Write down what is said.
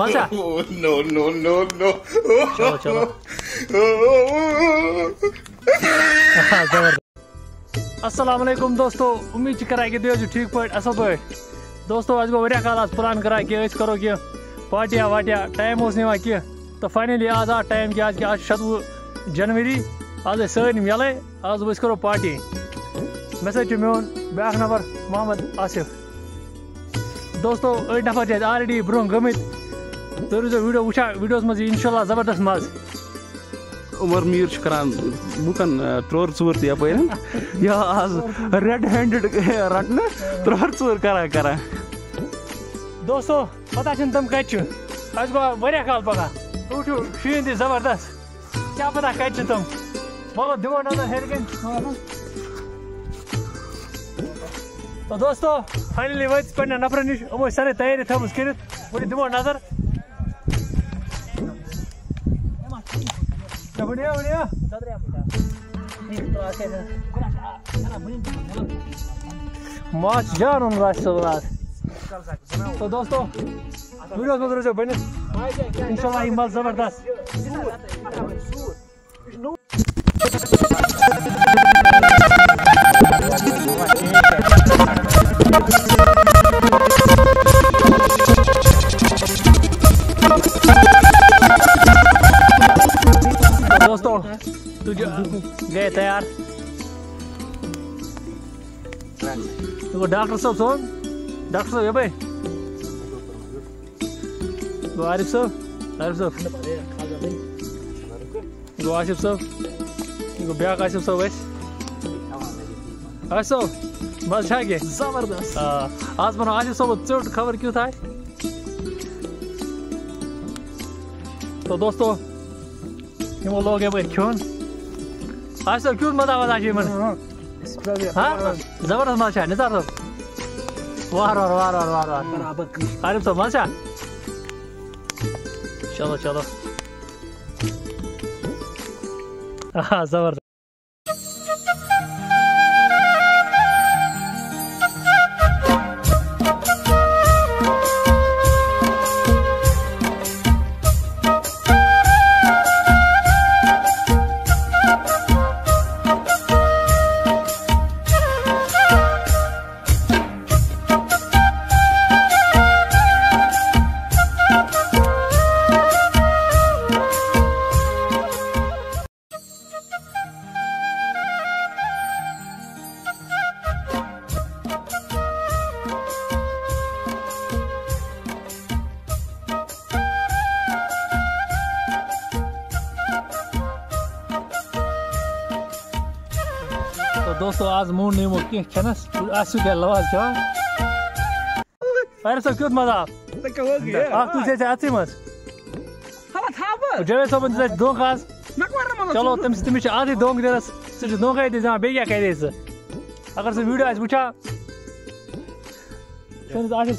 मज़ा no no no no. अस्सलाम वालेकुम दोस्तों उम्मीद छ कराए कि दियो ठीक पट असल पे दोस्तों आज गो वरिया कालास प्लान करा कि अस करो कि पार्टिया वाटिया टाइम ओस नेवा कि तो फाइनली आज आ टाइम कि आज कि आज 27 जनवरी आज सर मिले आज बस करो पार्टी। मे सो मोन बा नंबर मोहम्मद आसिफ। दोस्तों अठ नफर आलरेडी ब्रोह गमित। तुम रोजो वीडियो वुचा वीडियोस मज इंशाल्लाह ज़बरदस्त मज उमर मीर छ करान बुकन त्रोर चूर त यपर या आज रेड हैंडेड रटने त्रोर चूर करा करा दोस्तों पता छन तुम कत आज गो वारिया काल पका तू छु शीन ती ज़बरदस्त क्या पता कत तुम बोलो दिमो नज़र हेर कन तो दोस्तों फाइनली वत पन्ना नफर निश यमो सारे तैयारी थमस कर वो दिमो नज़र बढ़िया बढ़िया माछ जान उन रात सब रात तो दोस्तों वीडियो में रहो बने इंशाल्लाह ये मल ज़बरदस्त गए तैयार। तो डॉक्टर साहब सोन डॉक्टर साहब ये भाई। गो आरिफ साहब आरिफ साहब। गो आसिफ साहब। गो ब्याक आसिफ साहब अस आसिफ साहब मज छा के ज़बरदस्त। आज बनो आसिफ साहब चोट खबर क्यों था? तो दोस्तों यमो लोग ये खोन आसिफ साहब क्यों मज़ा मज़ा मन हाँ ज़बरदस्त मज़ा निसार साहब वाह वाह वाह वाह वाह वाह आरिफ साहब मज़ा चलो चलो हाँ ज़बरदस्त तो दोस्तों आज मूड नहीं वो क्या चनस आसु के लवाज क्या अरे सब क्यों मज़ा आप तू से अच्छी मस जवे सबसे दो खास चलो तुम तुम आधी दोंग देना सो दो का दे बे क्या कह दे अगर से वीडियो आज पूछा तुम आशिफ